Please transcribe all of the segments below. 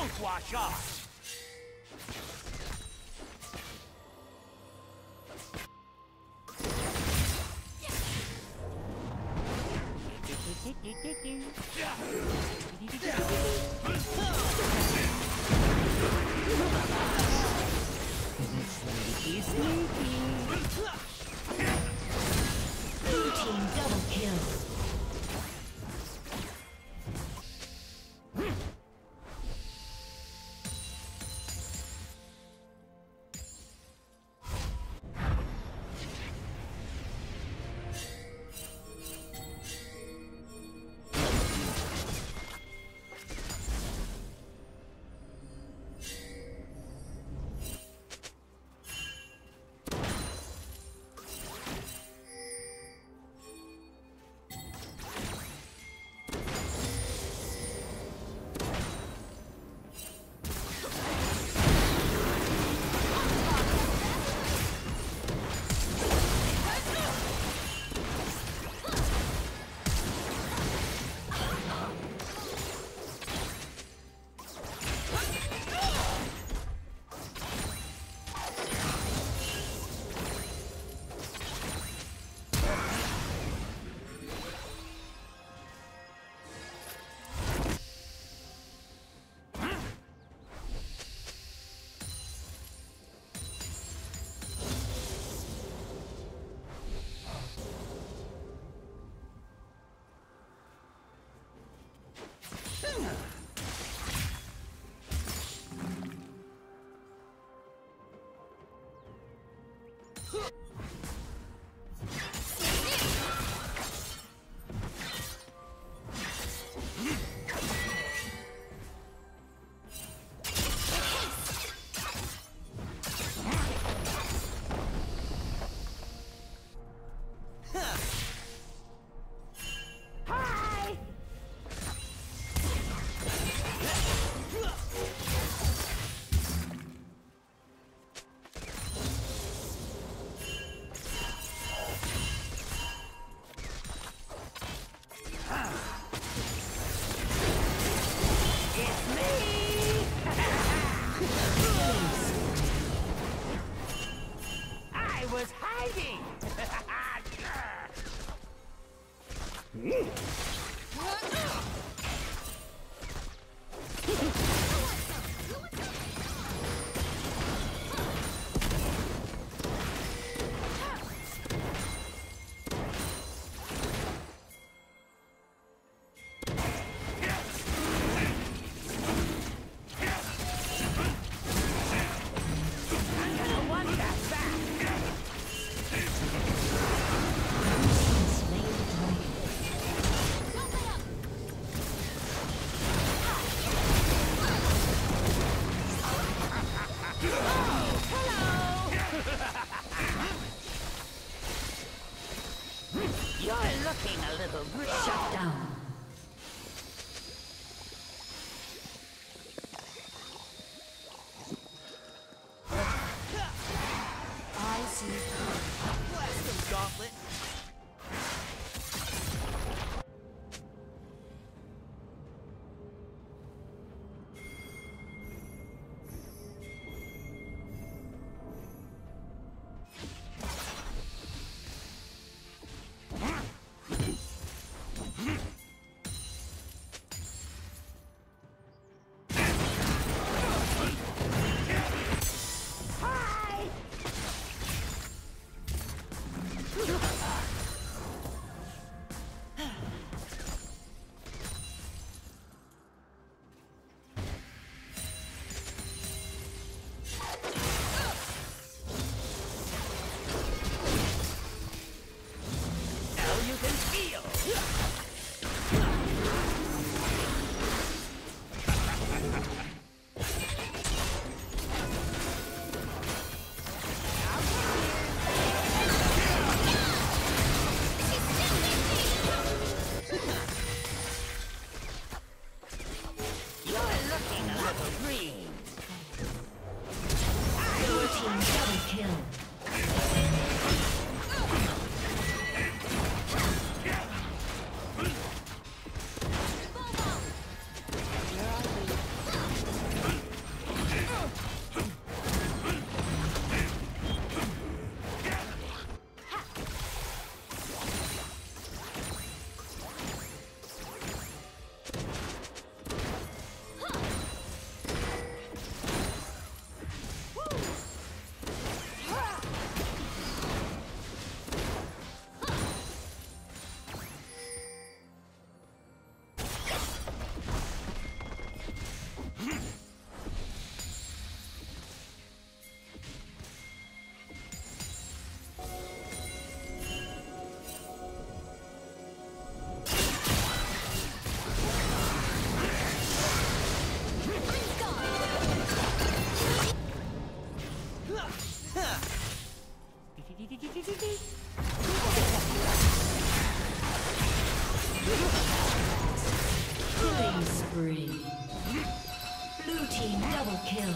won't wash off. Team double kill. Huh. Kill.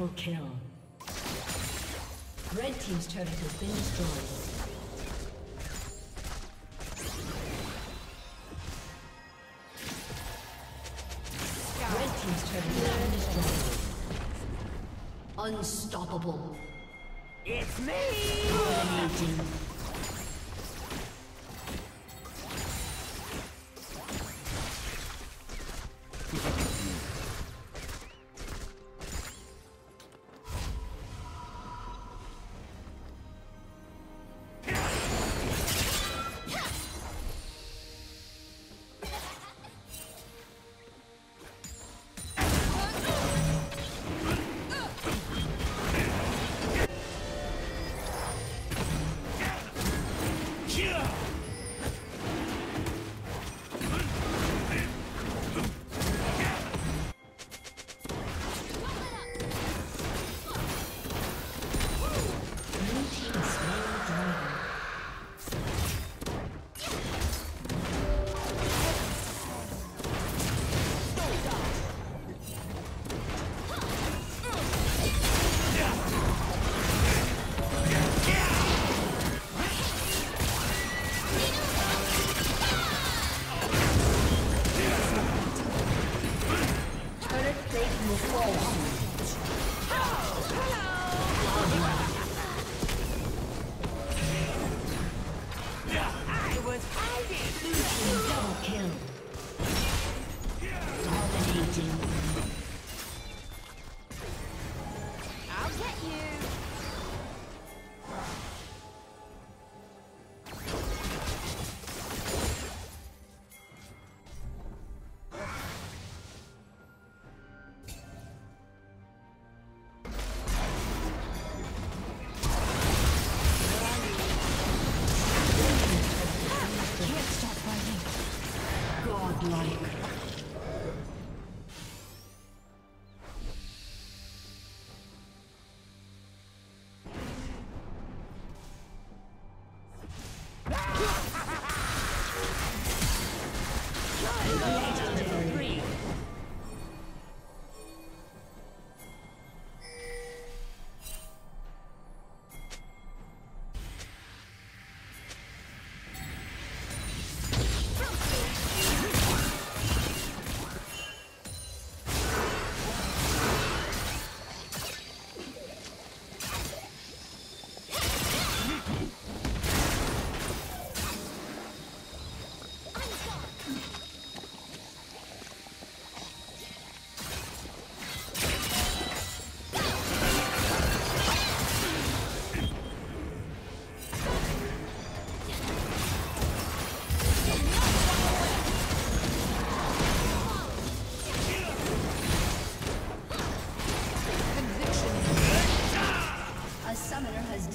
Triple kill. Red Team's turret has been destroyed. Red Team's turret has been destroyed. Unstoppable. It's me! Dominating. 아이고.